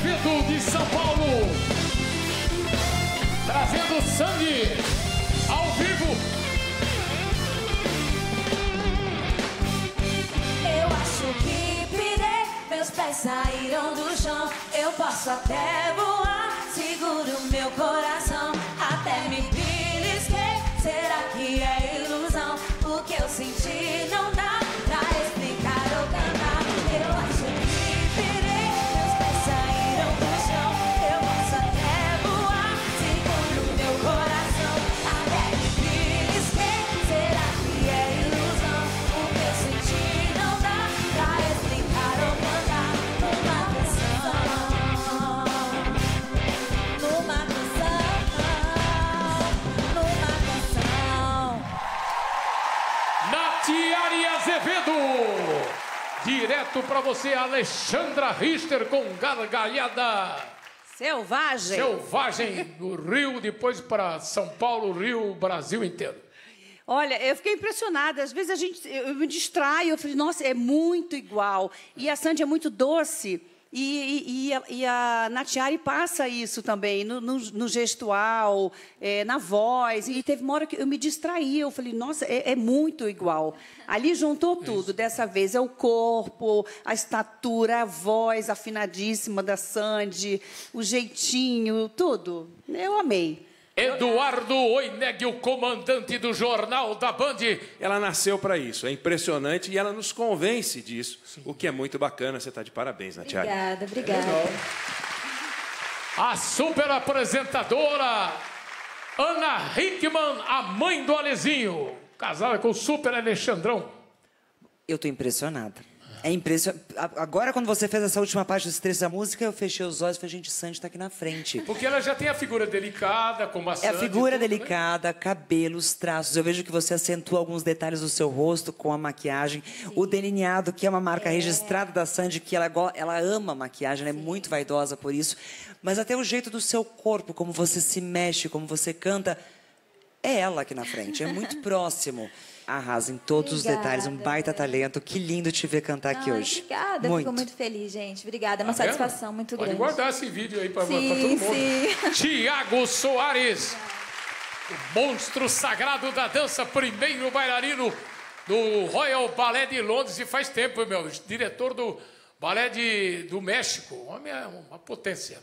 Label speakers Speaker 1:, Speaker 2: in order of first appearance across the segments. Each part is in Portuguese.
Speaker 1: Azevedo de São Paulo. Trazendo Sandy ao vivo.
Speaker 2: Eu acho que pirei, meus pés saíram do chão. Eu posso até voar, seguro meu coração. Até me belisquei, será que é ilusão? O que eu senti
Speaker 1: Direto pra você, Alexandra Richter com gargalhada.
Speaker 3: Selvagem.
Speaker 1: Selvagem do Rio, depois para São Paulo, Rio, Brasil inteiro.
Speaker 3: Olha, eu fiquei impressionada. Às vezes a gente, eu me distraio, eu falei, nossa, é muito igual. E a Sandy é muito doce. E, e- e a, e a Natiari passa isso também, no, no- no gestual, é, na voz. E teve uma hora que eu me distraí, eu falei, nossa, é, é muito igual. Ali juntou tudo, dessa vez é o corpo, a estatura, a voz afinadíssima da Sandy, o jeitinho, tudo. Eu amei.
Speaker 1: Eduardo Oineg, o comandante do Jornal da Band.
Speaker 4: Ela nasceu para isso, é impressionante e ela nos convence disso, o que é muito bacana. Você está de parabéns, Natiari.
Speaker 2: Obrigada, obrigada.
Speaker 1: A super apresentadora Ana Hickman, a mãe do Alezinho. Casada com o super Alexandrão.
Speaker 5: Eu tô impressionada. É impressionante. Agora, quando você fez essa última parte dos trechos da música, eu fechei os olhos e falei, gente, Sandy tá aqui na frente.
Speaker 1: Porque ela já tem a figura delicada, como a
Speaker 5: É a figura
Speaker 1: tudo, né?
Speaker 5: delicada, cabelos, traços. Eu vejo que você acentua alguns detalhes do seu rosto com a maquiagem. O delineado, que é uma marca registrada da Sandy, que ela, ela ama maquiagem, ela é muito vaidosa por isso. Mas até o jeito do seu corpo, como você se mexe, como você canta, é ela aqui na frente, é muito próximo. Arrasa em todos os
Speaker 2: Obrigada.
Speaker 5: detalhes, um baita talento. Que lindo te ver cantar aqui
Speaker 2: Ai,
Speaker 5: hoje.
Speaker 2: Obrigada,
Speaker 5: muito.
Speaker 2: fico muito feliz, gente. Obrigada, é uma
Speaker 1: Tá vendo?
Speaker 2: satisfação muito
Speaker 1: Pode
Speaker 2: grande.
Speaker 1: guardar esse vídeo aí para todo mundo. Tiago Soares, o monstro sagrado da dança, primeiro bailarino do Royal Ballet de Londres e faz tempo, meu, diretor do Balé de, do México. O homem é uma potência.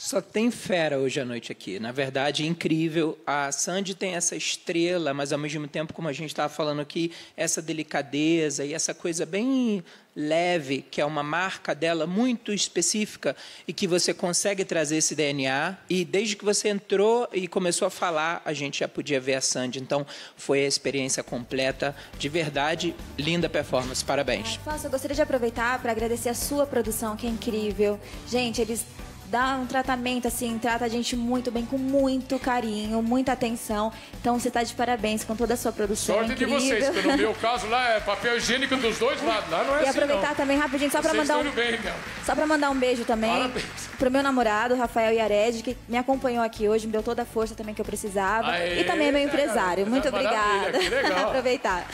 Speaker 6: Só tem fera hoje à noite aqui. Na verdade, incrível. A Sandy tem essa estrela, mas ao mesmo tempo, como a gente estava falando aqui, essa delicadeza e essa coisa bem leve, que é uma marca dela muito específica e que você consegue trazer esse DNA. E desde que você entrou e começou a falar, a gente já podia ver a Sandy. Então, foi a experiência completa. De verdade, linda performance. Parabéns.
Speaker 2: Faço, eu gostaria de aproveitar para agradecer a sua produção, que é incrível. Gente, eles dão um tratamento, assim, trata a gente muito bem, com muito carinho, muita atenção. Então você está de parabéns com toda a sua produção.
Speaker 1: Sorte de
Speaker 2: incrível.
Speaker 1: vocês, porque no meu caso lá é papel higiênico dos dois lados. Lá não é
Speaker 2: E
Speaker 1: assim,
Speaker 2: aproveitar
Speaker 1: não.
Speaker 2: também rapidinho, só para mandar um,
Speaker 1: bem,
Speaker 2: só para mandar um beijo também
Speaker 1: Parabéns.
Speaker 2: pro meu namorado, Rafael Yared, que me acompanhou aqui hoje, me deu toda a força também que eu precisava.
Speaker 1: Aê,
Speaker 2: e também é meu
Speaker 1: cara,
Speaker 2: empresário. Muito obrigada.
Speaker 1: que legal.
Speaker 2: aproveitar.